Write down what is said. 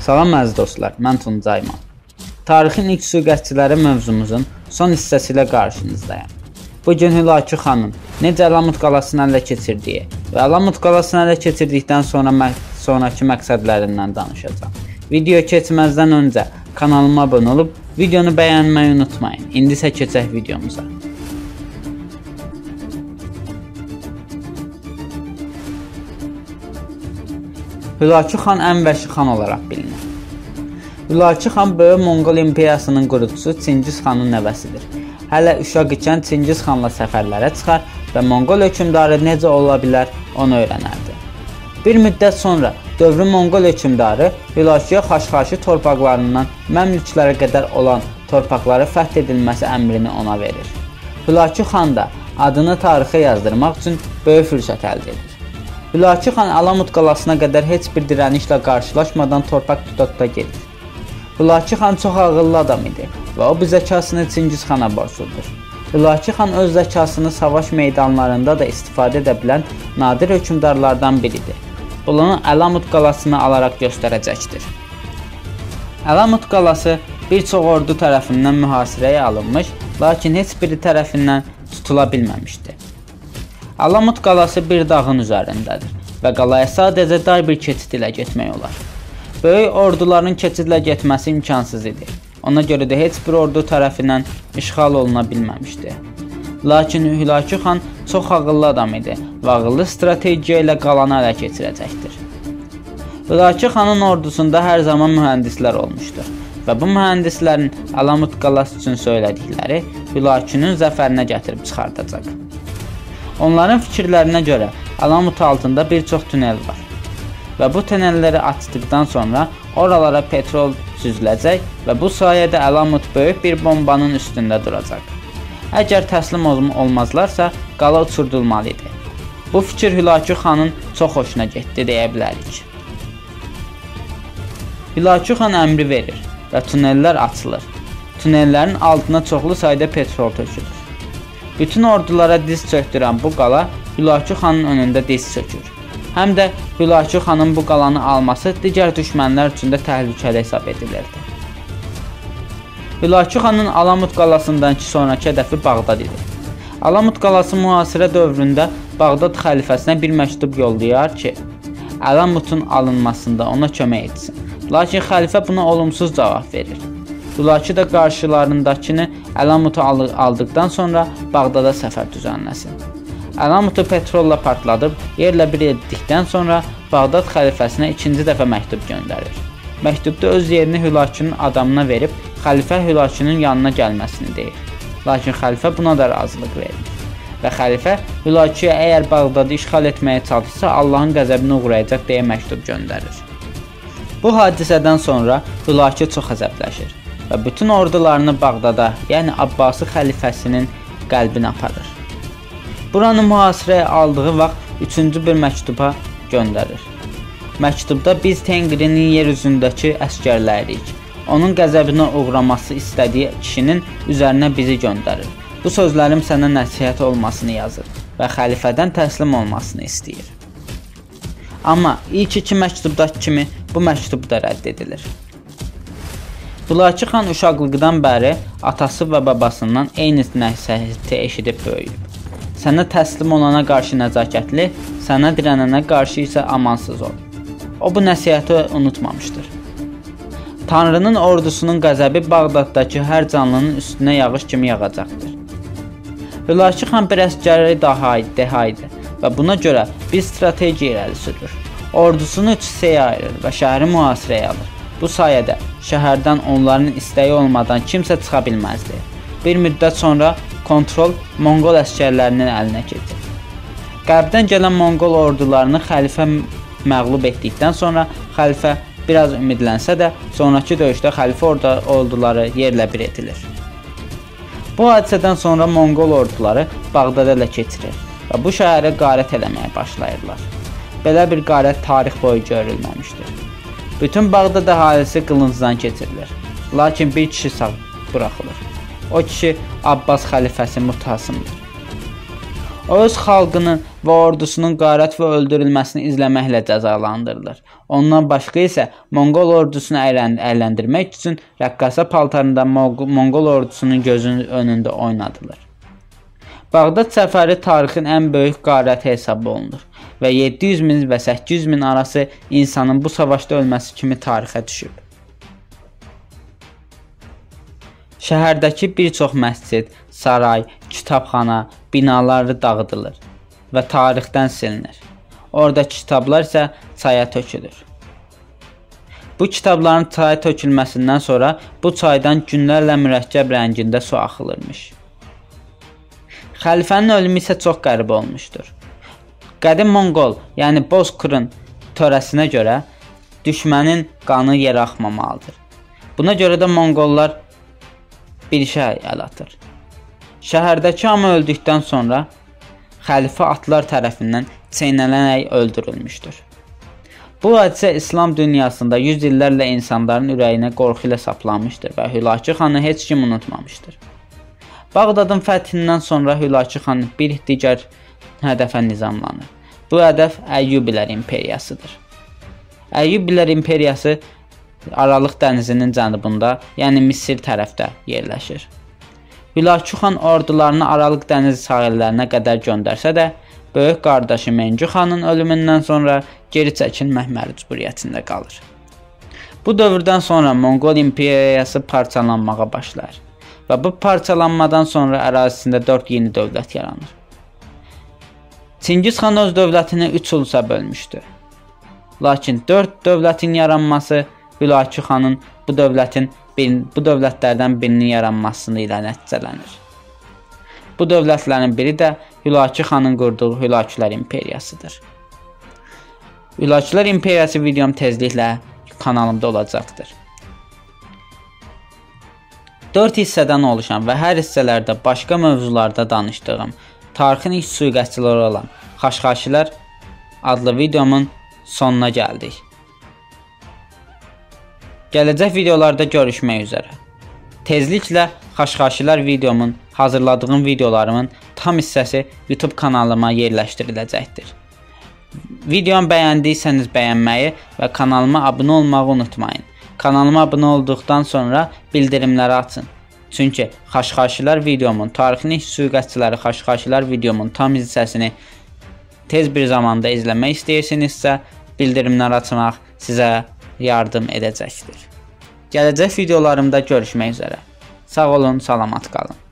Salam əziz dostlar, mən Tuncay İman. Tarixin ilk sui-qəsdçiləri mövzumuzun son hissəsi ilə qarşınızdayam. Bu gün Hülakü xanın necə Əlamut qalasını ələ keçirdiyi və Əlamut qalasını ələ keçirdikdən sonra mə sonrakı məqsədlərindən danışacağam. Video keçməzdən öncə kanalıma abunə olub videonu bəyənməyi unutmayın. İndi isə keçək videomuza. Hülakü xan ən vəhşi xan olaraq bilinir. Hülakü xan Böyük Monqol imperiyasının qurucusu Çingiz xanın nəvəsidir. Hələ uşaq ikən Çingiz xanla səfərlərə çıxar və Monqol hökmdarı necə ola bilər onu öyrənərdi. Bir müddət sonra dövrün Monqol hökmdarı Hülaküyə Xaşxaşi torpaqlarından Məmlüklərə qədər olan torpaqları fəth edilməsi əmrini ona verir. Hülakü xan da adını tarixə yazdırmaq üçün böyük fürsət əldə edir. Hülakü xan Alamut qalasına qədər heç bir dirənişlə qarşılaşmadan torpaq tuta-tuta gedir. Hülakü xan çox ağıllı adam idi və o bu zəkasını Çingiz xana borcludur. Hülakü xan öz zəkasını savaş meydanlarında da istifadə edə bilən nadir hökmdarlardan biridir. Bunu Əlamut qalasını alaraq göstərəcəkdir. Əlamut qalası bir çox ordu tərəfindən mühasirəyə alınmış, lakin heç biri tərəfindən tutula bilməmişdi. Alamut qalası bir dağın üzərindədir və qalaya sadəcə dar bir keçid ilə getmək olar. Böyük orduların keçidlə getməsi imkansız idi. Ona görə də heç bir ordu tərəfindən işğal oluna bilməmişdi. Lakin Hülakü xan çox ağıllı adam idi və ağıllı strategiya ilə qalanı ələ keçirəcəkdir. Hülakü xanın ordusunda hər zaman mühəndislər olmuşdur və bu mühəndislərin Alamut qalası üçün söylədikləri Hülakünün zəfərinə gətirib çıxardacaq. Onların fikirlərinə görə Alamut altında bir çox tunel var və bu tunelləri açdıqdan sonra oralara petrol süzüləcək və bu sayədə Alamut böyük bir bombanın üstündə duracaq. Əgər təslim olmazlarsa, qala uçurdulmalı idi. Bu fikir Hülakü xanın çox xoşuna getdi deyə bilərik. Hülakü xan əmri verir və tunellər açılır. Tunellərin altına çoxlu sayda petrol tökülür. Bütün ordulara diz çökdürən bu qala Hülakü xanın önündə diz çökür. Həm də Hülakü xanın bu qalanı alması digər düşmənlər üçün də təhlükəli hesab edilirdi. Hülakü xanın Alamut qalasındakı sonrakı hədəfi Bağdad idi. Alamut qalası mühasirə dövründə Bağdad xəlifəsinə bir məktub yollayar ki, Alamutun alınmasında ona kömək etsin. Lakin xəlifə buna olumsuz cavab verir. Hülakü də qarşılarındakını Əlamutu aldıqdan sonra Bağdada səfər düzənləsin. Əlamutu petrolla partladıb yerlə bir etdikdən sonra Bağdad xəlifəsinə ikinci dəfə məktub göndərir. Məktubda öz yerini Hülakünün adamına verib xəlifə Hülakünün yanına gəlməsini deyir. Lakin xəlifə buna da razılıq verir. Və xəlifə Hülaküyə əgər Bağdadı işğal etməyə çalışsa Allahın qəzəbinə uğrayacaq deyə məktub göndərir. Bu hadisədən sonra Hülakü çox əzəbləşir və bütün ordularını Bağdada, yəni Abbasi xəlifəsinin qəlbinə aparır. Buranı mühasirəyə aldığı vaxt üçüncü bir məktuba göndərir. Məktubda biz Tenqrinin yer üzündəki əskərləriyik. Onun qəzəbinə uğraması istədiyi kişinin üzərinə bizi göndərir. Bu sözlərim sənə nəsihət olmasını yazır və xəlifədən təslim olmasını istəyir. Amma ilk iki məktubdakı kimi bu məktub da rədd edilir. Hülakü xan uşaqlıqdan bəri atası və babasından eyni nəsihəti eşidib böyüyüb. Sənə təslim olana qarşı nəzakətli, sənə dirənənə qarşı isə amansız ol. O bu nəsihəti unutmamışdır. Tanrının ordusunun qəzəbi Bağdaddakı hər canlının üstünə yağış kimi yağacaqdır. Hülakü xan bir əsgəri daha deha idi və buna görə bir strategiya irəli sürür. Ordusunu üç hissəyə ayırır və şəhəri mühasirəyə alır. Bu sayədə şəhərdən onların istəyi olmadan kimsə çıxa bilməzdi. Bir müddət sonra kontrol Monqol əsgərlərinin əlinə keçdi. Qərbdən gələn Monqol ordularını xəlifə məğlub etdikdən sonra xəlifə biraz ümidlənsə də, sonrakı döyüşdə xəlifə orda orduları yerlə bir edilir. Bu hadisədən sonra Monqol orduları Bağdada ələ keçirir və bu şəhəri qarət eləməyə başlayırlar. Belə bir qarət tarix boyu görülməmişdir. Bütün Bağdad əhalisi qılıncdan keçirilir. Lakin bir kişi sağ buraxılır. O kişi Abbas xəlifəsi Mutasımdır. O öz xalqının və ordusunun qarət və öldürülməsini izləməklə cəzalandırılır. Ondan başqa isə Monqol ordusunu əyləndirmək üçün rəqqasa paltarında Monqol ordusunun gözünün önündə oynadılır. Bağdad səfəri tarixin ən böyük qarəti hesab olunur və 700 min və 800 min arası insanın bu savaşda ölməsi kimi tarixə düşüb. Şəhərdəki bir çox məscid, saray, kitabxana, binaları dağıdılır və tarixdən silinir. Oradakı kitablar isə çaya tökülür. Bu kitabların çaya tökülməsindən sonra bu çaydan günlərlə mürəkkəb rəngində su axılırmış. Xəlifənin ölümü isə çox qəribə olmuşdur. Qədim Monqol, yəni Bozkırın törəsinə görə düşmənin qanı yerə axmamalıdır. Buna görə də Monqollar bir şey əl atır. Şəhərdəki hamı öldükdən sonra xəlifə atlar tərəfindən çeynələnərək öldürülmüşdür. Bu hadisə İslam dünyasında 100 illərlə insanların ürəyinə qorxu ilə saplanmışdır və Hülakü xanı heç kim unutmamışdır. Bağdadın fəthindən sonra Hülakü xan bir digər hədəfə nizamlanır. Bu hədəf Əyyubilər imperiyasıdır. Əyyubilər imperiyası Aralıq dənizinin cənubunda, yəni Misir tərəfdə yerləşir. Hülakü xan ordularını Aralıq dənizi sahillərinə qədər göndərsə də, böyük qardaşı Mencü xanın ölümündən sonra geri çəkilmək məcburiyyətində qalır. Bu dövrdən sonra Monqol imperiyası parçalanmağa başlar və bu parçalanmadan sonra ərazisində 4 yeni dövlət yaranır. Çingiz xan öz dövlətini 3 ulusa bölmüşdü. Lakin 4 dövlətin yaranması Hülakü xanın bu dövlətin bu dövlətlərdən birinin yaranması ilə nəticələnir. Bu dövlətlərin biri də Hülakü xanın qurduğu Hülakülər imperiyasıdır. Hülakülər imperiyası videom tezliklə kanalımda olacaqdır. 4 hissədən oluşan və hər hissələrdə başqa mövzularda danışdığım tarixin ilk sui-qəsdçiləri olan Xaşxaşilər adlı videomun sonuna gəldik. Gələcək videolarda görüşmək üzrə. Tezliklə Xaşxaşilər videomun, hazırladığım videolarımın tam hissəsi YouTube kanalıma yerləşdiriləcəkdir. Videomu bəyəndiysəniz bəyənməyi və kanalıma abunə olmağı unutmayın. Kanalıma abunə olduqdan sonra bildirimləri açın. Çünki Xaşxaşilər videomun, tarixin ilk sui-qəsdçiləri Xaşxaşilər videomun tam hissəsini tez bir zamanda izləmək istəyirsinizsə, bildirimlər açmaq sizə yardım edəcəkdir. Gələcək videolarımda görüşmək üzrə. Sağ olun, salamat qalın.